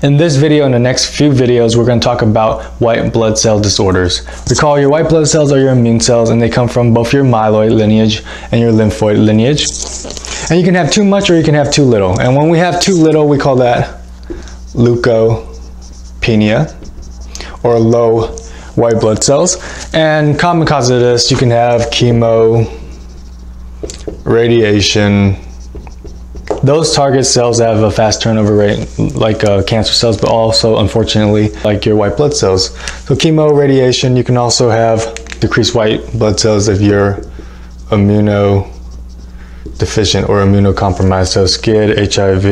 In this video and the next few videos, we're going to talk about white blood cell disorders. Recall your white blood cells are your immune cells and they come from both your myeloid lineage and your lymphoid lineage. And you can have too much or you can have too little. And when we have too little, we call that leukopenia or low white blood cells. And common cause of this, you can have chemo, radiation, those target cells have a fast turnover rate like uh, cancer cells, but also unfortunately like your white blood cells. So chemo radiation, you can also have decreased white blood cells if you're immunodeficient or immunocompromised, so SCID, HIV,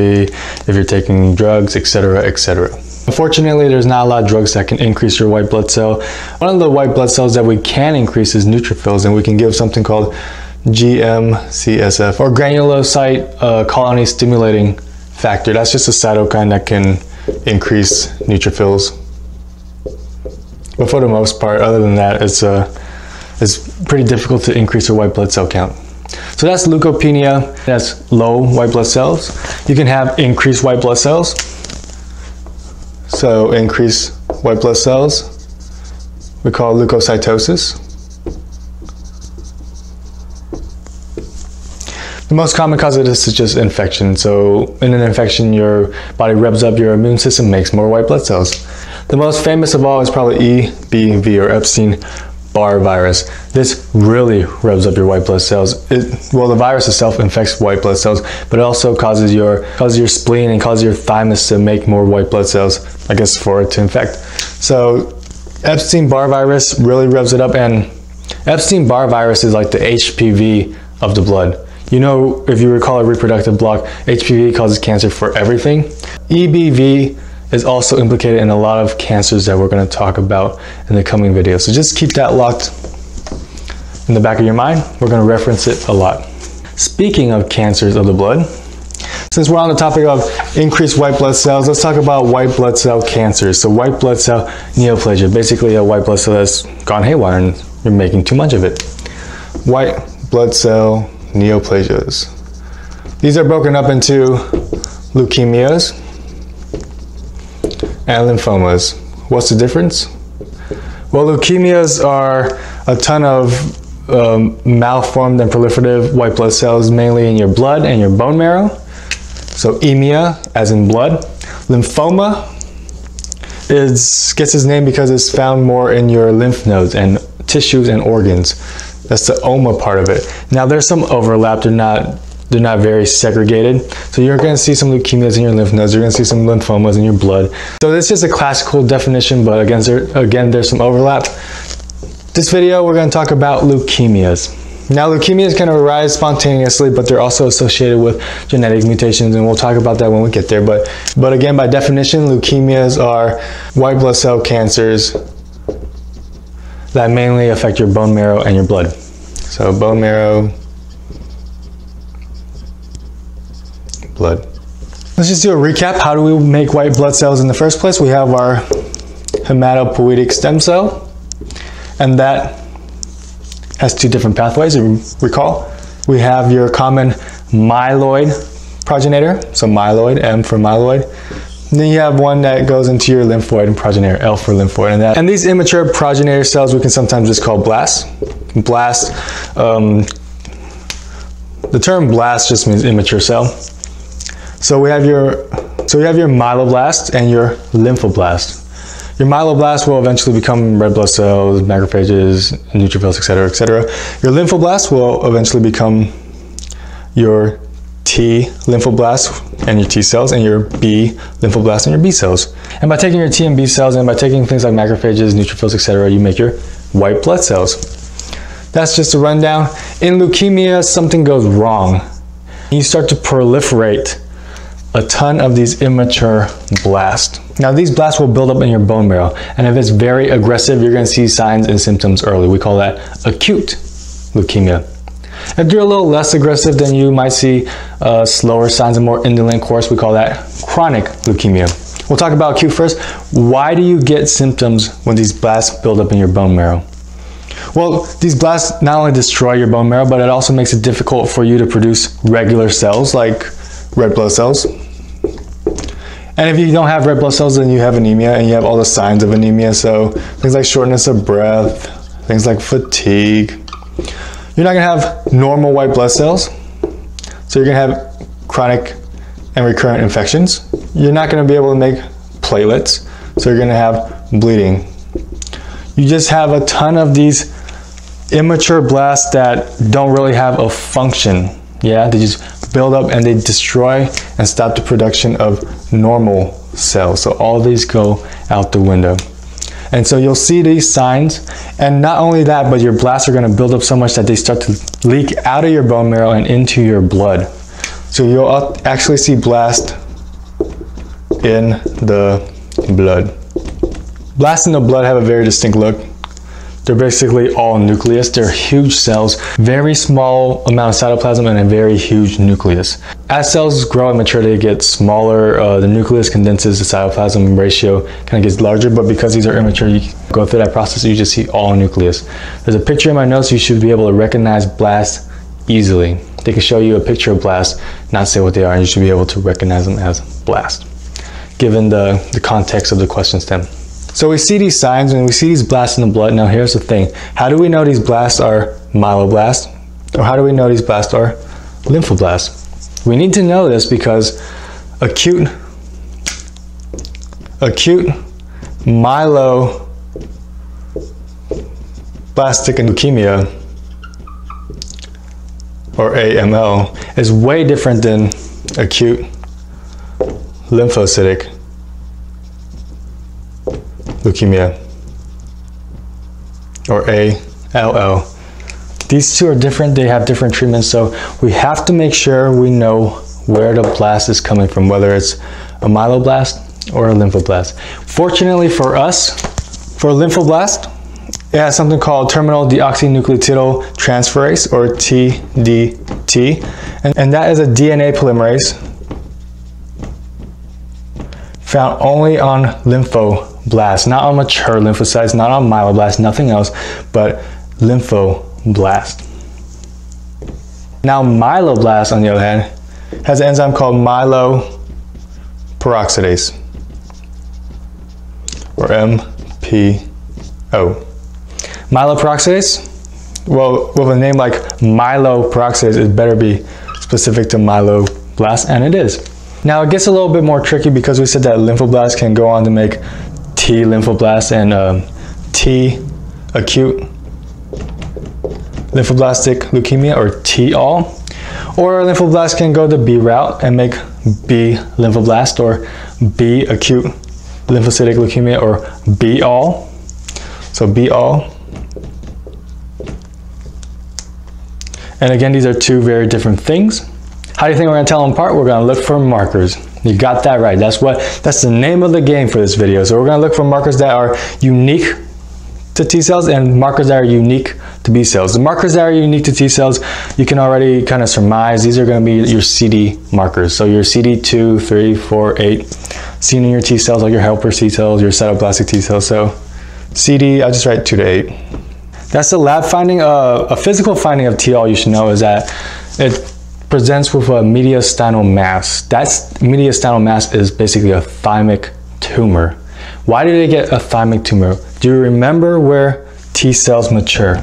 if you're taking drugs, etc., etc. Unfortunately, there's not a lot of drugs that can increase your white blood cell. One of the white blood cells that we can increase is neutrophils, and we can give something called GM-CSF or granulocyte uh, colony stimulating factor. That's just a cytokine that can increase neutrophils. But for the most part, other than that, it's, uh, it's pretty difficult to increase your white blood cell count. So that's leukopenia, that's low white blood cells. You can have increased white blood cells. So increased white blood cells, we call leukocytosis. The most common cause of this is just infection. So in an infection, your body revs up your immune system, makes more white blood cells. The most famous of all is probably EBV or Epstein-Barr virus. This really revs up your white blood cells. It, well, the virus itself infects white blood cells, but it also causes your causes your spleen and causes your thymus to make more white blood cells. I guess for it to infect. So Epstein-Barr virus really revs it up, and Epstein-Barr virus is like the HPV of the blood. You know, if you recall a reproductive block, HPV causes cancer for everything. EBV is also implicated in a lot of cancers that we're going to talk about in the coming video. So just keep that locked in the back of your mind. We're going to reference it a lot. Speaking of cancers of the blood, since we're on the topic of increased white blood cells, let's talk about white blood cell cancers. So white blood cell neoplasia, basically a white blood cell that's gone haywire and you're making too much of it. White blood cell neoplasias. These are broken up into leukemias and lymphomas. What's the difference? Well, leukemias are a ton of um, malformed and proliferative white blood cells, mainly in your blood and your bone marrow. So emia, as in blood. Lymphoma is, gets its name because it's found more in your lymph nodes and tissues and organs. That's the OMA part of it. Now there's some overlap. They're not they're not very segregated. So you're going to see some leukemias in your lymph nodes. You're going to see some lymphomas in your blood. So this is a classical definition, but again, there, again, there's some overlap. This video, we're going to talk about leukemias. Now, leukemias can arise spontaneously, but they're also associated with genetic mutations, and we'll talk about that when we get there. But, but again, by definition, leukemias are white blood cell cancers that mainly affect your bone marrow and your blood. So bone marrow, blood. Let's just do a recap. How do we make white blood cells in the first place? We have our hematopoietic stem cell, and that has two different pathways, You recall. We have your common myeloid progenitor, so myeloid, M for myeloid, then you have one that goes into your lymphoid and progenitor, L for lymphoid. And, that, and these immature progenitor cells we can sometimes just call blasts. Blast, um, the term blast just means immature cell. So we have your, so we have your myeloblast and your lymphoblast. Your myeloblast will eventually become red blood cells, macrophages, neutrophils, etc., etc. Your lymphoblast will eventually become your T lymphoblasts and your T cells and your B lymphoblasts and your B cells. And by taking your T and B cells and by taking things like macrophages, neutrophils, etc., you make your white blood cells. That's just a rundown. In leukemia, something goes wrong. You start to proliferate a ton of these immature blasts. Now these blasts will build up in your bone marrow, and if it's very aggressive, you're gonna see signs and symptoms early. We call that acute leukemia. If they're a little less aggressive, then you might see uh, slower signs, a more indolent course. We call that chronic leukemia. We'll talk about acute first. Why do you get symptoms when these blasts build up in your bone marrow? Well, these blasts not only destroy your bone marrow, but it also makes it difficult for you to produce regular cells like red blood cells. And if you don't have red blood cells, then you have anemia and you have all the signs of anemia. So things like shortness of breath, things like fatigue. You're not gonna have normal white blood cells. So you're gonna have chronic and recurrent infections. You're not gonna be able to make platelets. So you're gonna have bleeding. You just have a ton of these immature blasts that don't really have a function. Yeah, they just build up and they destroy and stop the production of normal cells. So all these go out the window. And so you'll see these signs. And not only that, but your blasts are gonna build up so much that they start to leak out of your bone marrow and into your blood. So you'll actually see blast in the blood. Blasts in the blood have a very distinct look. They're basically all nucleus. They're huge cells, very small amount of cytoplasm and a very huge nucleus. As cells grow and mature, they get smaller. Uh, the nucleus condenses, the cytoplasm ratio kind of gets larger, but because these are immature, you go through that process, you just see all nucleus. There's a picture in my notes, you should be able to recognize blasts easily. They can show you a picture of blasts, not say what they are, and you should be able to recognize them as blast, given the, the context of the question stem. So we see these signs and we see these blasts in the blood. Now here's the thing. How do we know these blasts are myeloblasts? Or how do we know these blasts are lymphoblasts? We need to know this because acute acute myeloblastic leukemia or AML is way different than acute lymphocytic leukemia or ALL. These two are different, they have different treatments, so we have to make sure we know where the blast is coming from, whether it's a myeloblast or a lymphoblast. Fortunately for us, for a lymphoblast, it has something called terminal deoxynucleotide transferase or TDT, and, and that is a DNA polymerase found only on lympho blast, not on mature lymphocytes, not on myeloblasts, nothing else, but lymphoblast. Now myeloblast, on the other hand, has an enzyme called myeloperoxidase, or MPO. Myeloperoxidase, well, with a name like myeloperoxidase, it better be specific to myeloblast, and it is. Now it gets a little bit more tricky because we said that lymphoblasts can go on to make T lymphoblast and um, T acute lymphoblastic leukemia or T-ALL. Or lymphoblast can go the B route and make B lymphoblast or B acute lymphocytic leukemia or B-ALL. So B-ALL. And again, these are two very different things. How do you think we're gonna tell them apart? We're gonna look for markers. You got that right. That's what that's the name of the game for this video. So we're gonna look for markers that are unique to T cells and markers that are unique to B cells. The markers that are unique to T cells, you can already kind of surmise these are going to be your CD markers. So your CD2, 3, 4, 8, seen in your T cells like your helper T cells, your cytoplastic T cells. So CD, I'll just write 2 to 8. That's the lab finding. Uh, a physical finding of T-ALL you should know is that it presents with a mediastinal mass. That mediastinal mass is basically a thymic tumor. Why do they get a thymic tumor? Do you remember where T cells mature?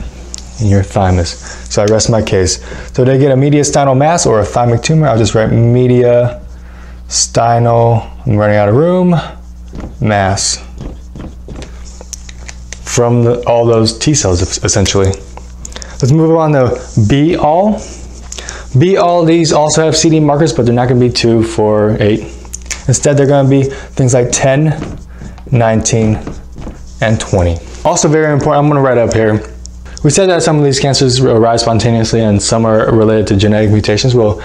In your thymus. So I rest my case. So they get a mediastinal mass or a thymic tumor. I'll just write mediastinal, I'm running out of room, mass. From the, all those T cells essentially. Let's move on to B-ALL. B-ALL these also have CD markers, but they're not going to be 2, 4, 8. Instead, they're going to be things like 10, 19, and 20. Also very important, I'm going to write up here. We said that some of these cancers arise spontaneously and some are related to genetic mutations. Well,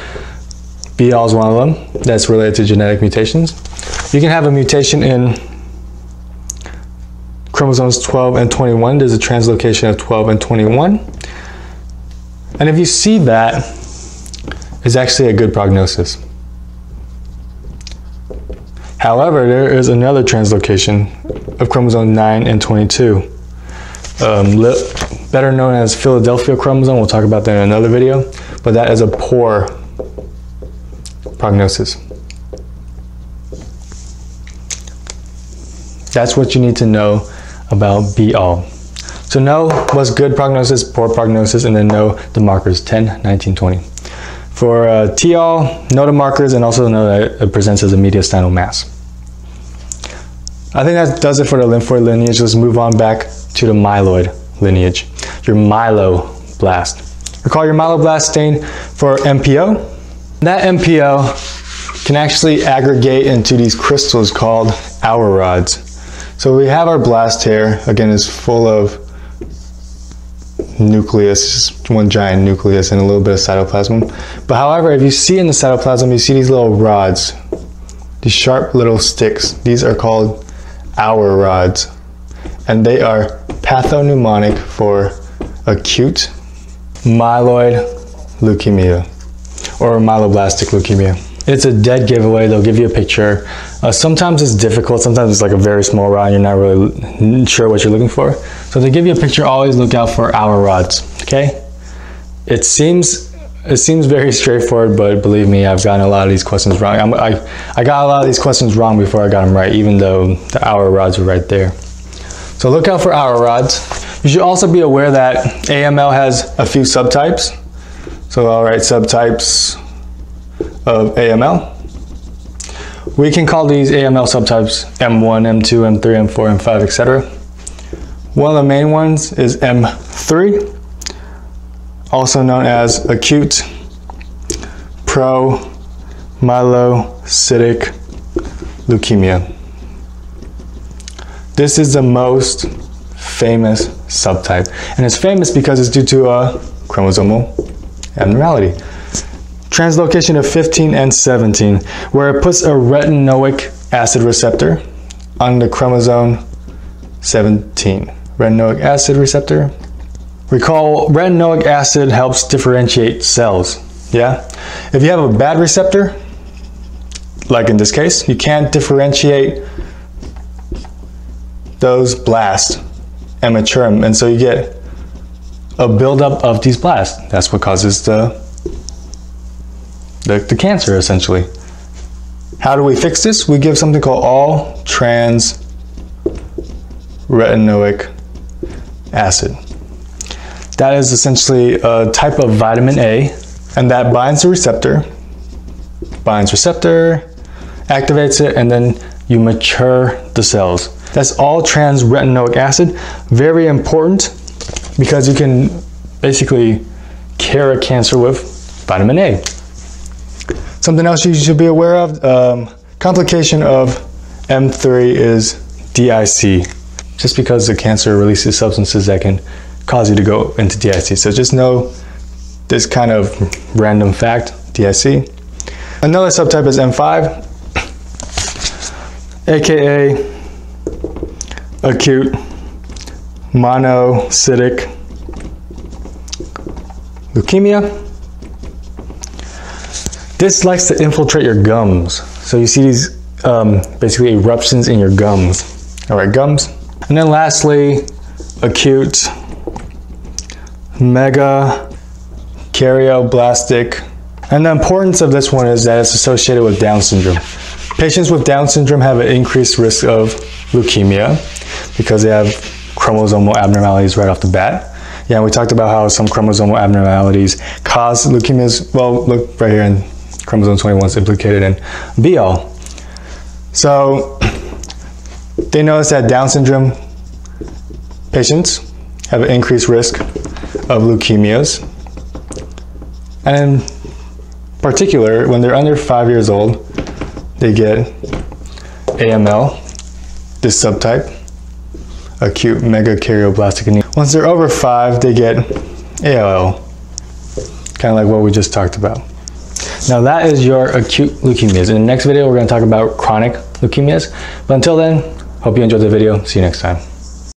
B-ALL is one of them that's related to genetic mutations. You can have a mutation in chromosomes 12 and 21. There's a translocation of 12 and 21. And if you see that, is actually a good prognosis. However, there is another translocation of chromosome 9 and 22, um, better known as Philadelphia chromosome. We'll talk about that in another video, but that is a poor prognosis. That's what you need to know about B-ALL. So know what's good prognosis, poor prognosis, and then know the markers 10, 19, 20. For uh, T-ALL, know markers and also know that it presents as a mediastinal mass. I think that does it for the lymphoid lineage. Let's move on back to the myeloid lineage, your myeloblast. Recall your myeloblast stain for MPO. That MPO can actually aggregate into these crystals called Auer rods. So we have our blast here, again, is full of nucleus, one giant nucleus and a little bit of cytoplasm. But however, if you see in the cytoplasm, you see these little rods, these sharp little sticks. These are called Auer rods, and they are pathognomonic for acute myeloid leukemia or myeloblastic leukemia. It's a dead giveaway. They'll give you a picture. Uh, sometimes it's difficult. Sometimes it's like a very small rod and you're not really sure what you're looking for. So they give you a picture. Always look out for Auer rods. Okay. It seems it seems very straightforward, but believe me, I've gotten a lot of these questions wrong. I'm, i I got a lot of these questions wrong before I got them right, even though the Auer rods were right there. So look out for Auer rods. You should also be aware that AML has a few subtypes. So I'll subtypes of AML. We can call these AML subtypes M1, M2, M3, M4, M5, etc. One of the main ones is M3, also known as acute promyelocytic leukemia. This is the most famous subtype, and it's famous because it's due to a chromosomal abnormality translocation of 15 and 17, where it puts a retinoic acid receptor on the chromosome 17. Retinoic acid receptor. Recall, retinoic acid helps differentiate cells. Yeah? If you have a bad receptor, like in this case, you can't differentiate those blasts and mature them. And so you get a buildup of these blasts. That's what causes the the, the cancer essentially. How do we fix this? We give something called all trans retinoic acid. That is essentially a type of vitamin A, and that binds the receptor, binds receptor, activates it, and then you mature the cells. That's all trans retinoic acid. Very important because you can basically cure a cancer with vitamin A. Something else you should be aware of, um, complication of M3 is DIC, just because the cancer releases substances that can cause you to go into DIC. So just know this kind of random fact, DIC. Another subtype is M5, aka acute monocytic leukemia. This likes to infiltrate your gums. So you see these um, basically eruptions in your gums. All right, gums. And then lastly, acute mega karyoblastic. And the importance of this one is that it's associated with Down syndrome. Patients with Down syndrome have an increased risk of leukemia because they have chromosomal abnormalities right off the bat. Yeah, we talked about how some chromosomal abnormalities cause leukemias. Well, look right here in chromosome 21 is implicated in B-ALL. So they noticed that Down syndrome patients have an increased risk of leukemias. And in particular, when they're under five years old, they get AML, this subtype, acute megakaryoblast anemia. Once they're over five, they get ALL, kind of like what we just talked about. Now that is your acute leukemias. In the next video, we're gonna talk about chronic leukemias. But until then, hope you enjoyed the video. See you next time.